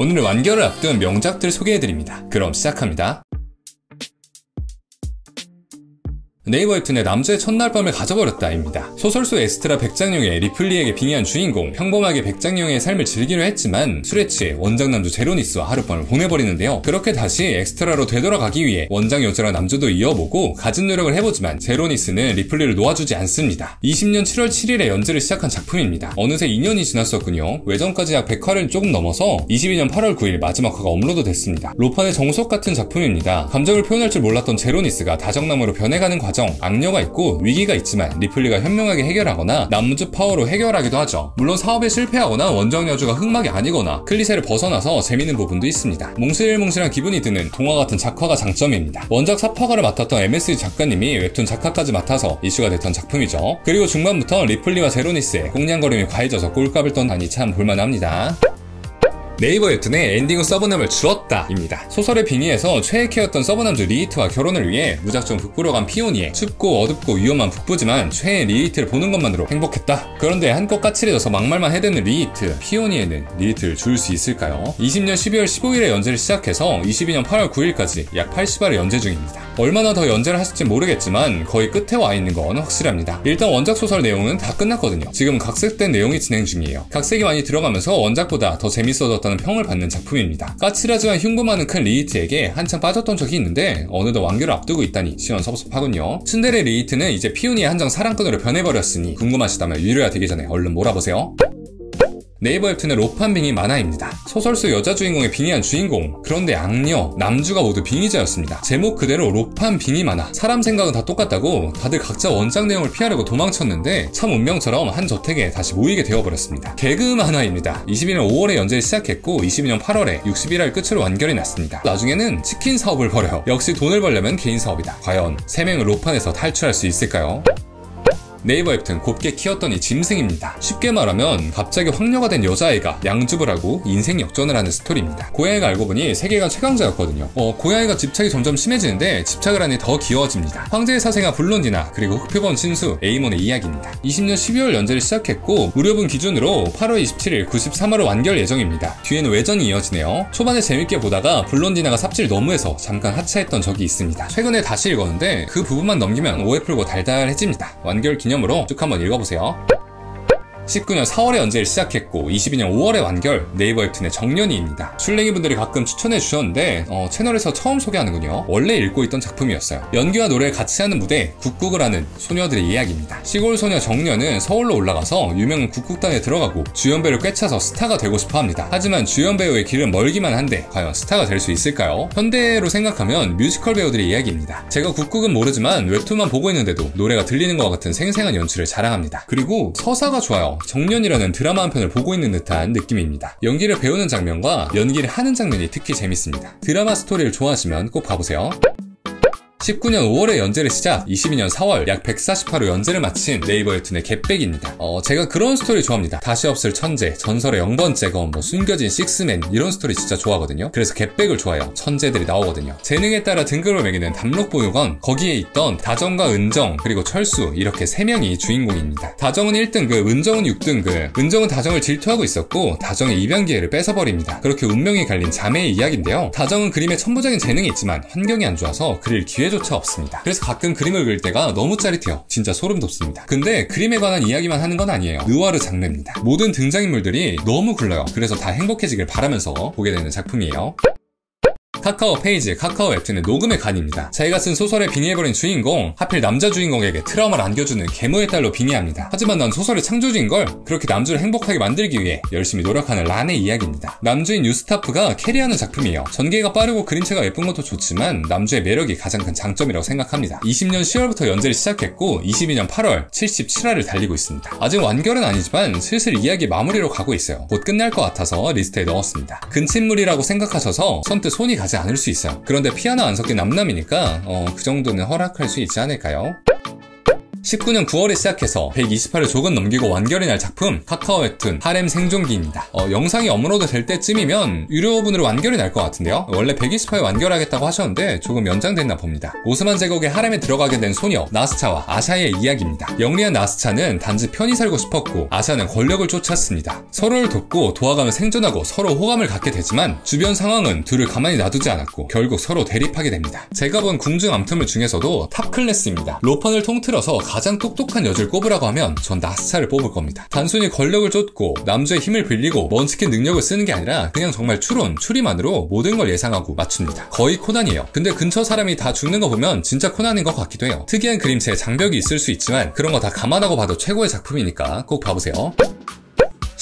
오늘은 완결을 앞둔 명작들 소개해드립니다. 그럼 시작합니다. 네이버 웹툰의 남자의 첫날 밤을 가져버렸다입니다. 소설 속 엑스트라 백장룡의 리플리에게 빙의한 주인공, 평범하게 백장룡의 삶을 즐기려 했지만 술에 취해 원작 남주 제로니스와 하룻밤을 보내버리는데요. 그렇게 다시 엑스트라로 되돌아가기 위해 원작 여주랑 남주도 이어보고 갖은 노력을 해보지만 제로니스는 리플리를 놓아주지 않습니다. 20년 7월 7일에 연재를 시작한 작품입니다. 어느새 2년이 지났었군요. 외전까지 약 100화를 조금 넘어서 22년 8월 9일 마지막 화가 업로드 됐습니다. 로판의 정석 같은 작품입니다. 감정을 표현할 줄 몰랐던 제로니스가 다정남으로 변해가는 과정 과정, 악녀가 있고 위기가 있지만 리플리가 현명하게 해결하거나 남주 파워로 해결하기도 하죠. 물론 사업에 실패하거나 원작 여주가 흑막이 아니거나 클리셰를 벗어나서 재밌는 부분도 있습니다. 몽실몽실한 기분이 드는 동화 같은 작화가 장점입니다. 원작 삽화가를 맡았던 MSG 작가님이 웹툰 작가까지 맡아서 이슈가 됐던 작품이죠. 그리고 중반부터 리플리와 제로니스의 꽁냥거림이 과해져서 꼴값을 떤다니 참 볼만합니다. 네이버 웹툰의 엔딩 후 서브남을 주웠다 입니다. 소설에 빙의해서 최애캐였던 서브남주 리히트와 결혼을 위해 무작정 북부로 간 피오니에 춥고 어둡고 위험한 북부지만 최애 리히트를 보는 것만으로 행복했다. 그런데 한껏 까칠해져서 막말만 해대는 리히트, 피오니에는 리히트를 주울 수 있을까요? 20년 12월 15일에 연재를 시작해서 22년 8월 9일까지 약 80화를 연재 중입니다. 얼마나 더 연재를 하실지 모르겠지만 거의 끝에 와 있는 건 확실합니다. 일단 원작 소설 내용은 다 끝났거든요. 지금 각색된 내용이 진행 중이에요. 각색이 많이 들어가면서 원작보다 더 재밌어졌다는 평을 받는 작품입니다. 까칠하지만 흉부만은 큰 리히트에게 한참 빠졌던 적이 있는데 어느덧 완결을 앞두고 있다니 시원섭섭하군요. 츤데레 리히트는 이제 피오니에 한정 사랑꾼으로 변해버렸으니 궁금하시다면 유료화 되기 전에 얼른 몰아보세요. 네이버 웹툰의 로판 빙의 만화입니다. 소설 속 여자 주인공에 빙의한 주인공, 그런데 악녀, 남주가 모두 빙의자였습니다. 제목 그대로 로판 빙의 만화. 사람 생각은 다 똑같다고 다들 각자 원작 내용을 피하려고 도망쳤는데 참 운명처럼 한 저택에 다시 모이게 되어버렸습니다. 개그 만화입니다. 22년 5월에 연재를 시작했고 22년 8월에 61화 끝으로 완결이 났습니다. 나중에는 치킨 사업을 벌여요. 역시 돈을 벌려면 개인 사업이다. 과연 3명은 로판에서 탈출할 수 있을까요? 네이버 웹툰 곱게 키웠더니 짐승입니다. 쉽게 말하면 갑자기 황녀가 된 여자아이가 냥줍을 하고 인생 역전을 하는 스토리입니다. 고양이가 알고 보니 세계관 최강자였거든요. 어, 고양이가 집착이 점점 심해지는데 집착을 하니 더 귀여워집니다. 황제의 사생아 블론디나 그리고 흑표본 신수 에이몬의 이야기입니다. 20년 12월 연재를 시작했고 무료분 기준으로 8월 27일 93화로 완결 예정입니다. 뒤에는 외전이 이어지네요. 초반에 재밌게 보다가 블론디나가 삽질 너무해서 잠깐 하차했던 적이 있습니다. 최근에 다시 읽었는데 그 부분만 넘기면 오해 풀고 달달해집니다. 완결 기념 기념으로 쭉 한번 읽어보세요. 19년 4월에 연재를 시작했고 22년 5월에 완결 네이버 웹툰의 정년이입니다. 술랭이 분들이 가끔 추천해 주셨는데 어, 채널에서 처음 소개하는군요. 원래 읽고 있던 작품이었어요. 연기와 노래를 같이 하는 무대 국극을 하는 소녀들의 이야기입니다. 시골 소녀 정년은 서울로 올라가서 유명 국극단에 들어가고 주연 배우를 꿰차서 스타가 되고 싶어 합니다. 하지만 주연 배우의 길은 멀기만 한데 과연 스타가 될 수 있을까요? 현대로 생각하면 뮤지컬 배우들의 이야기입니다. 제가 국극은 모르지만 웹툰만 보고 있는데도 노래가 들리는 것과 같은 생생한 연출을 자랑합니다. 그리고 서사가 좋아요. 정년이라는 드라마 한 편을 보고 있는 듯한 느낌입니다. 연기를 배우는 장면과 연기를 하는 장면이 특히 재밌습니다. 드라마 스토리를 좋아하시면 꼭 봐보세요. 19년 5월에 연재를 시작 22년 4월 약 140화로 연재를 마친 네이버 웹툰의 겟백입니다. 어, 제가 그런 스토리 좋아합니다. 다시 없을 천재, 전설의 0번째 검, 뭐 숨겨진 식스맨 이런 스토리 진짜 좋아하거든요. 그래서 겟백을 좋아해요. 천재들이 나오거든요. 재능에 따라 등급을 매기는 담록보육원 거기에 있던 다정과 은정 그리고 철수 이렇게 3명이 주인공입니다. 다정은 1등급, 은정은 6등급. 은정은 다정을 질투하고 있었고 다정의 입양 기회를 뺏어버립니다. 그렇게 운명이 갈린 자매의 이야기인데요. 다정은 그림에 천부적인 재능이 있지만 환경이 안 좋아서 그릴 기회 기회조차 없습니다. 그래서 가끔 그림을 그릴 때가 너무 짜릿해요. 진짜 소름 돋습니다. 근데 그림에 관한 이야기만 하는 건 아니에요. 느와르 장르입니다. 모든 등장인물들이 너무 굴러요. 그래서 다 행복해지길 바라면서 보게 되는 작품이에요. 카카오 페이지, 카카오 웹툰의 녹음의 관입니다. 자기가 쓴 소설에 빙의해버린 주인공, 하필 남자 주인공에게 트라우마를 안겨주는 계모의 딸로 빙의합니다. 하지만 난 소설의 창조주인 걸 그렇게 남주를 행복하게 만들기 위해 열심히 노력하는 란의 이야기입니다. 남주인 유스타프가 캐리하는 작품이에요. 전개가 빠르고 그림체가 예쁜 것도 좋지만 남주의 매력이 가장 큰 장점이라고 생각합니다. 20년 10월부터 연재를 시작했고 22년 8월 77화를 달리고 있습니다. 아직 완결은 아니지만 슬슬 이야기 마무리로 가고 있어요. 곧 끝날 것 같아서 리스트에 넣었습니다. 근친물이라고 생각하셔서 선뜻 손이 가지 않을 수 있어요. 그런데 피 하나도 안 섞인 남남이니까 어, 그 정도는 허락할 수 있지 않을까요? 19년 9월에 시작해서 120화를 조금 넘기고 완결이 날 작품 카카오 웹툰 하렘 생존기입니다. 어, 영상이 업로드 될 때쯤이면 유료분으로 완결이 날 것 같은데요. 원래 120화에 완결하겠다고 하셨는데 조금 연장됐나 봅니다. 오스만 제국의 하렘에 들어가게 된 소녀 나스차와 아샤의 이야기입니다. 영리한 나스차는 단지 편히 살고 싶었고 아샤는 권력을 쫓았습니다. 서로를 돕고 도와가며 생존하고 서로 호감을 갖게 되지만 주변 상황은 둘을 가만히 놔두지 않았고 결국 서로 대립하게 됩니다. 제가 본 궁중 암투물 중에서도 탑 클래스입니다. 로판을 통틀어서 가장 똑똑한 여주를 꼽으라고 하면 전 나스차를 뽑을 겁니다. 단순히 권력을 쫓고 남자의 힘을 빌리고 먼치킨 능력을 쓰는 게 아니라 그냥 정말 추론, 추리만으로 모든 걸 예상하고 맞춥니다. 거의 코난이에요. 근데 근처 사람이 다 죽는 거 보면 진짜 코난인 것 같기도 해요. 특이한 그림체 장벽이 있을 수 있지만 그런 거 다 감안하고 봐도 최고의 작품이니까 꼭 봐보세요.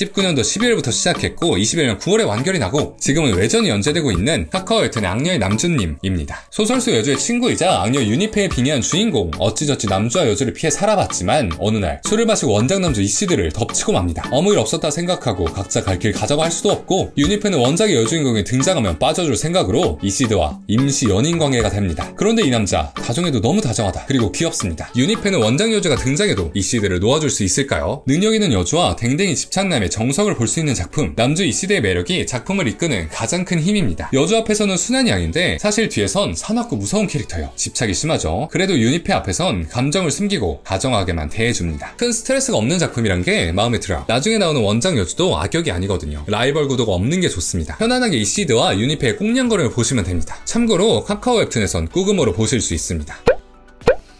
19년도 12월부터 시작했고 21년 9월에 완결이 나고 지금은 외전이 연재되고 있는 카카오 웹툰의 악녀의 남주님입니다. 소설수 여주의 친구이자 악녀 유니페에 빙의한 주인공 어찌저찌 남주와 여주를 피해 살아봤지만 어느 날 술을 마시고 원작 남주 이씨들을 덮치고 맙니다. 아무 일 없었다 생각하고 각자 갈 길 가자고 할 수도 없고 유니페는 원작의 여주인공이 등장하면 빠져줄 생각으로 이씨드와 임시 연인 관계가 됩니다. 그런데 이 남자 다정해도 너무 다정하다 그리고 귀엽습니다. 유니페는 원작 여주가 등장해도 이씨들을 놓아줄 수 있을까요? 능력 있는 여주와 댕댕이 집착남의 정석을 볼 수 있는 작품 남주 이시드의 매력이 작품을 이끄는 가장 큰 힘입니다. 여주 앞에서는 순한 양인데 사실 뒤에선 사납고 무서운 캐릭터예요. 집착이 심하죠. 그래도 유니페 앞에선 감정을 숨기고 다정하게만 대해줍니다. 큰 스트레스가 없는 작품이란 게 마음에 들어요. 나중에 나오는 원작 여주도 악역이 아니거든요. 라이벌 구도가 없는 게 좋습니다. 편안하게 이시드와 유니페의 꽁냥거림을 보시면 됩니다. 참고로 카카오 웹툰에선 꾸금으로 보실 수 있습니다.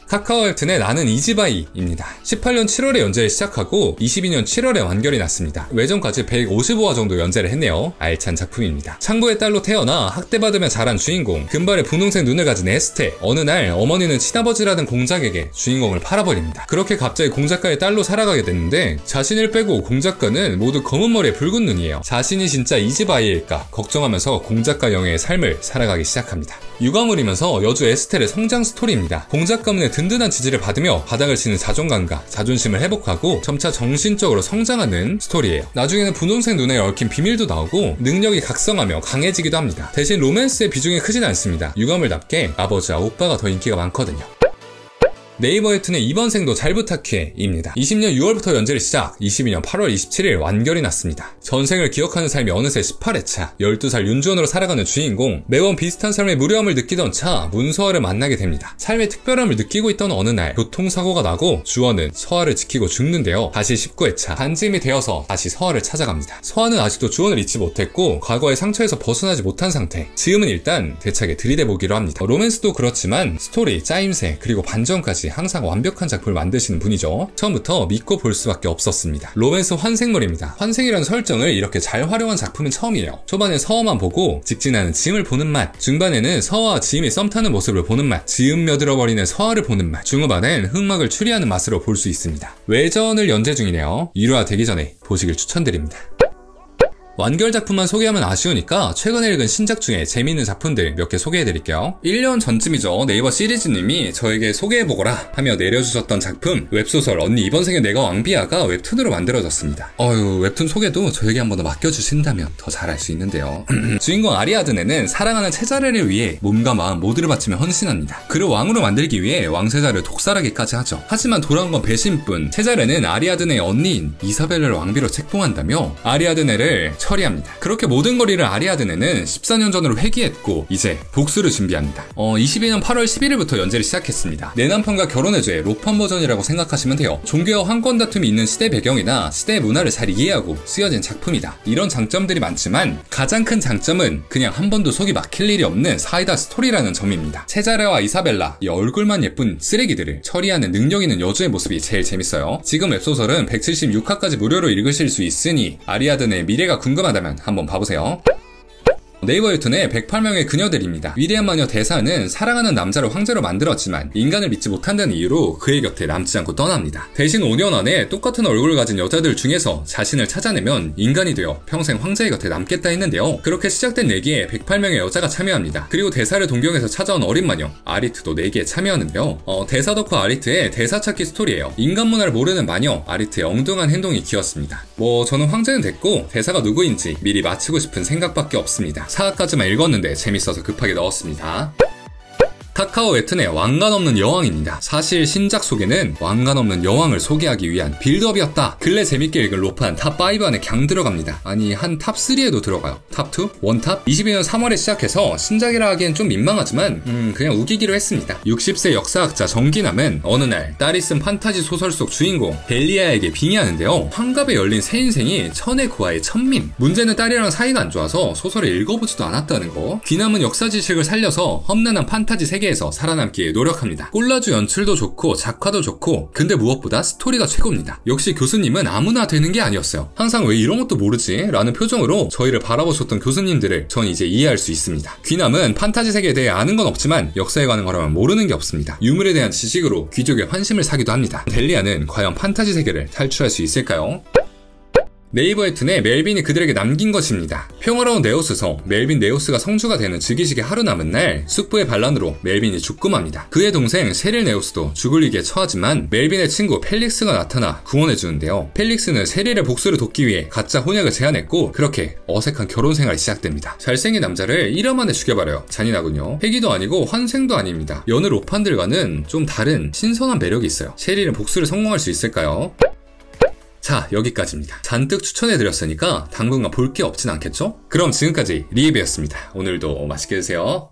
카카오 웹툰의 나는 이 집 아이입니다. 18년 7월에 연재를 시작하고 22년 7월에 완결이 났습니다. 외전까지 155화 정도 연재를 했네요. 알찬 작품입니다. 창고의 딸로 태어나 학대받으며 자란 주인공, 금발의 분홍색 눈을 가진 에스텔. 어느 날 어머니는 친아버지라는 공작에게 주인공을 팔아버립니다. 그렇게 갑자기 공작가의 딸로 살아가게 됐는데 자신을 빼고 공작가는 모두 검은 머리에 붉은 눈이에요. 자신이 진짜 이 집 아이일까 걱정하면서 공작가 영애의 삶을 살아가기 시작합니다. 육아물이면서 여주 에스텔의 성장 스토리입니다. 공작 가문의 든든한 지지를 받으며 바닥을 치는 자존감과 자존심을 회복하고 점차 정신적으로 성장하는 스토리예요. 나중에는 분홍색 눈에 얽힌 비밀도 나오고 능력이 각성하며 강해지기도 합니다. 대신 로맨스의 비중이 크진 않습니다. 육아물답게 아버지와 오빠가 더 인기가 많거든요. 네이버 웹툰의 이번 생도 잘 부탁해 입니다. 20년 6월부터 연재를 시작, 22년 8월 27일 완결이 났습니다. 전생을 기억하는 삶이 어느새 18회차, 12살 윤주원으로 살아가는 주인공, 매번 비슷한 삶의 무료함을 느끼던 차 문서아를 만나게 됩니다. 삶의 특별함을 느끼고 있던 어느 날 교통사고가 나고 주원은 서아를 지키고 죽는데요. 다시 19회차, 반지음이 되어서 다시 서아를 찾아갑니다. 서아는 아직도 주원을 잊지 못했고 과거의 상처에서 벗어나지 못한 상태. 지금은 일단 대차게 들이대보기로 합니다. 로맨스도 그렇지만 스토리, 짜임새, 그리고 반전까지 항상 완벽한 작품을 만드시는 분이죠. 처음부터 믿고 볼 수밖에 없었습니다. 로맨스 환생물입니다. 환생이라는 설정을 이렇게 잘 활용한 작품은 처음이에요. 초반에 서아만 보고 직진하는 지음을 보는 맛, 중반에는 서아와 지음이 썸 타는 모습을 보는 맛, 지음며들어버리는 서아를 보는 맛, 중후반엔 흑막을 추리하는 맛으로 볼 수 있습니다. 외전을 연재 중이네요. 유료화 되기 전에 보시길 추천드립니다. 완결 작품만 소개하면 아쉬우니까 최근에 읽은 신작 중에 재미있는 작품들 몇 개 소개해드릴게요. 1년 전쯤이죠. 네이버 시리즈님이 저에게 소개해보거라 하며 내려주셨던 작품 웹소설 언니 이번 생에 내가 왕비야가 웹툰으로 만들어졌습니다. 어휴 웹툰 소개도 저에게 한 번 더 맡겨주신다면 더 잘할 수 있는데요. 주인공 아리아드네는 사랑하는 체자레를 위해 몸과 마음 모두를 바치며 헌신합니다. 그를 왕으로 만들기 위해 왕세자를 독살하기까지 하죠. 하지만 돌아온 건 배신뿐 체자레는 아리아드네의 언니인 이사벨라를 왕비로 책봉한다며 아리아드네를 처리합니다. 그렇게 모든 걸 잃은 아리아드네는 14년 전으로 회귀했고 이제 복수를 준비합니다. 어, 22년 8월 11일부터 연재를 시작했습니다. 내 남편과 결혼해줘의 로판 버전이라고 생각하시면 돼요. 종교와 황권 다툼이 있는 시대 배경이나 시대 문화를 잘 이해하고 쓰여진 작품이다. 이런 장점들이 많지만 가장 큰 장점은 그냥 한 번도 속이 막힐 일이 없는 사이다 스토리라는 점입니다. 체자레와 이사벨라 이 얼굴만 예쁜 쓰레기들을 처리하는 능력 있는 여주의 모습이 제일 재밌어요. 지금 웹소설은 176화까지 무료로 읽으실 수 있으니 아리아드네의 미래가 궁금 궁금하다면 한번 봐보세요. 네이버 웹툰의 108명의 그녀들입니다. 위대한 마녀 대사는 사랑하는 남자를 황제로 만들었지만 인간을 믿지 못한다는 이유로 그의 곁에 남지 않고 떠납니다. 대신 5년 안에 똑같은 얼굴을 가진 여자들 중에서 자신을 찾아내면 인간이 되어 평생 황제의 곁에 남겠다 했는데요. 그렇게 시작된 내기에 108명의 여자가 참여합니다. 그리고 대사를 동경해서 찾아온 어린 마녀 아리트도 내기에 참여하는데요. 어, 대사 덕후 아리트의 대사 찾기 스토리예요. 인간 문화를 모르는 마녀 아리트의 엉뚱한 행동이 기었습니다. 뭐 저는 황제는 됐고 대사가 누구인지 미리 맞히고 싶은 생각밖에 없습니다. 4화까지만 읽었는데 재밌어서 급하게 넣었습니다. 카카오 웹툰의 왕관 없는 여왕입니다. 사실 신작 소개는 왕관 없는 여왕을 소개하기 위한 build-up이었다. 근래 재밌게 읽은 로판 top 5 안에 걍 들어갑니다. 아니 한 top 3에도 들어가요. top 2? one top? 22년 3월에 시작해서 신작이라 하기엔 좀 민망하지만 음 그냥 우기기로 했습니다. 60세 역사학자 정귀남은 어느 날 딸이 쓴 판타지 소설 속 주인공 델리아에게 빙의하는데요. 환갑에 열린 새 인생이 천애 고아의 천민. 문제는 딸이랑 사이가 안 좋아서 소설을 읽어보지도 않았다는 거. 귀남은 역사 지식을 살려서 험난한 판타지 세계 에서 살아남기에 노력합니다. 꼴라주 연출도 좋고 작화도 좋고 근데 무엇보다 스토리가 최고입니다. 역시 교수님은 아무나 되는 게 아니었어요. 항상 왜 이런 것도 모르지? 라는 표정으로 저희를 바라보셨던 교수님들을 전 이제 이해할 수 있습니다. 귀남은 판타지 세계에 대해 아는 건 없지만 역사에 관한 거라면 모르는 게 없습니다. 유물에 대한 지식으로 귀족의 환심을 사기도 합니다. 델리아는 과연 판타지 세계를 탈출할 수 있을까요? 네이버 웹툰에 멜빈이 그들에게 남긴 것입니다. 평화로운 네오스성 멜빈 네오스가 성주가 되는 즉위식의 하루 남은 날 숙부의 반란으로 멜빈이 죽고 맙니다. 그의 동생 세릴 네오스도 죽을 위기에 처하지만 멜빈의 친구 펠릭스가 나타나 구원해주는데요. 펠릭스는 세릴의 복수를 돕기 위해 가짜 혼약을 제안했고 그렇게 어색한 결혼 생활이 시작됩니다. 잘생긴 남자를 1화 만에 죽여버려요. 잔인하군요. 회귀도 아니고 환생도 아닙니다. 여느 로판들과는 좀 다른 신선한 매력이 있어요. 세릴은 복수를 성공할 수 있을까요? 자, 여기까지입니다. 잔뜩 추천해드렸으니까 당분간 볼 게 없진 않겠죠? 그럼 지금까지 리에비였습니다. 오늘도 맛있게 드세요.